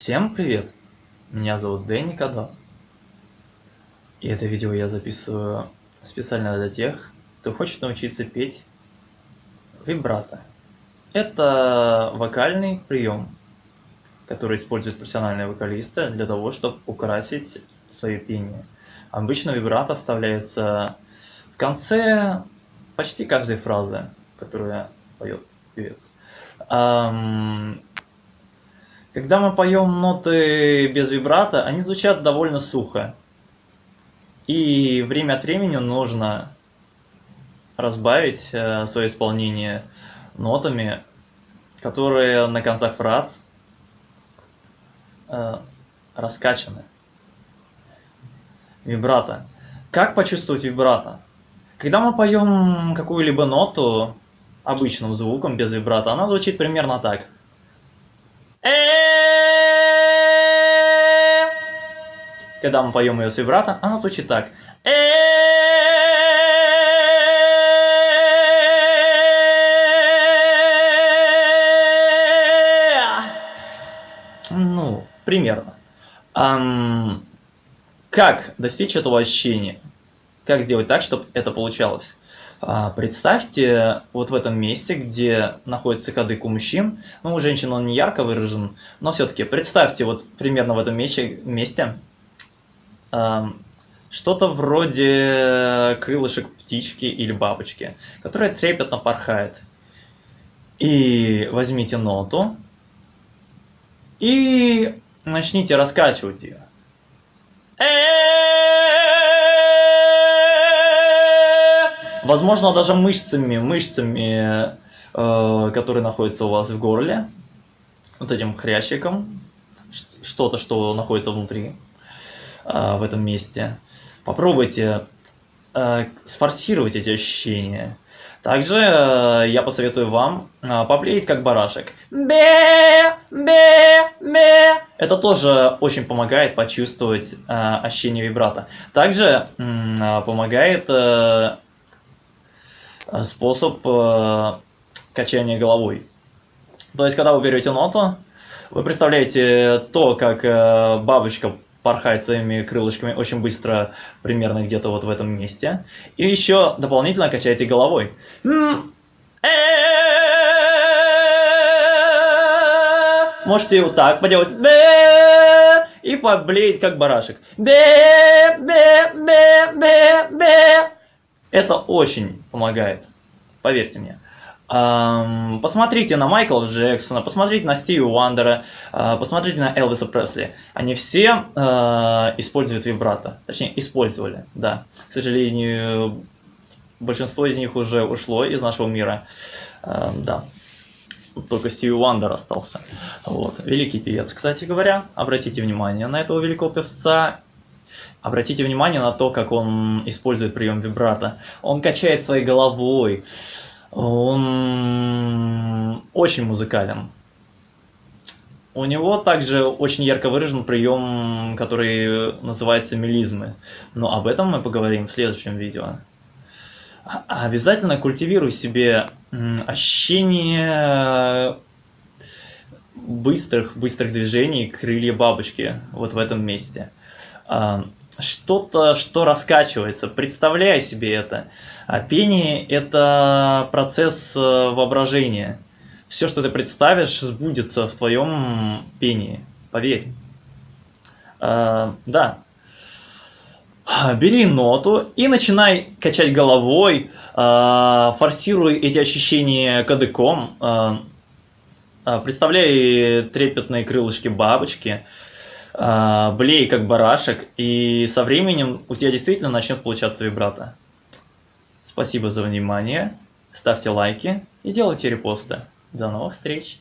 Всем привет! Меня зовут Дэнни Кадо. И это видео я записываю специально для тех, кто хочет научиться петь вибрато. Это вокальный прием, который используют профессиональные вокалисты для того, чтобы украсить свое пение. Обычно вибрато оставляется в конце почти каждой фразы, которую поет певец. Когда мы поем ноты без вибрато, они звучат довольно сухо. И время от времени нужно разбавить э, свое исполнение нотами, которые на концах фраз э, раскачаны. Вибрато. Как почувствовать вибрато? Когда мы поем какую-либо ноту обычным звуком без вибрато, она звучит примерно так – Когда мы поем ее с вибрато, она звучит так. Ну, примерно. Как достичь этого ощущения? Как сделать так, чтобы это получалось? Uh, представьте вот в этом месте, где находится кадык у мужчин, ну у женщин он не ярко выражен, но все-таки представьте вот примерно в этом месте что-то вроде крылышек птички или бабочки, которая трепетно порхает. И возьмите ноту и начните раскачивать ее. Возможно, даже мышцами, мышцами, э, которые находятся у вас в горле, вот этим хрящиком, что-то, что находится внутри. А, в этом месте. Попробуйте э, сфорсировать эти ощущения. Также э, я посоветую вам поблеять как барашек. Бе, бе, бе. Это тоже очень помогает почувствовать ощущение вибрата. Также помогает способ качания головой. То есть, когда вы берете ноту, вы представляете то, как бабочка порхает своими крылышками очень быстро, примерно где-то вот в этом месте. И еще дополнительно качайте головой. Можете вот так поделать. И поблеять как барашек. Это очень помогает. Поверьте мне. Посмотрите на Майкла Джексона, посмотрите на Стиви Уандера, а, посмотрите на Элвиса Пресли. Они все а, используют вибрато. Точнее, использовали, да. К сожалению, большинство из них уже ушло из нашего мира. Да. Только Стиви Уандер остался. Вот. Великий певец, кстати говоря. Обратите внимание на этого великого певца. Обратите внимание на то, как он использует прием вибрато. Он качает своей головой. Он очень музыкален. У него также очень ярко выражен прием, который называется мелизмы. Но об этом мы поговорим в следующем видео. А, обязательно культивируй себе ощущение быстрых, быстрых движений крылья бабочки вот в этом месте. Что-то, что раскачивается. Представляй себе это. А пение – это процесс э, воображения. Все, что ты представишь, сбудется в твоем пении. Поверь. А, да. Бери ноту и начинай качать головой, а, форсируй эти ощущения кадыком, а, а представляй трепетные крылышки бабочки, блей как барашек, и со временем у тебя действительно начнет получаться вибрато. Спасибо за внимание, ставьте лайки и делайте репосты. До новых встреч!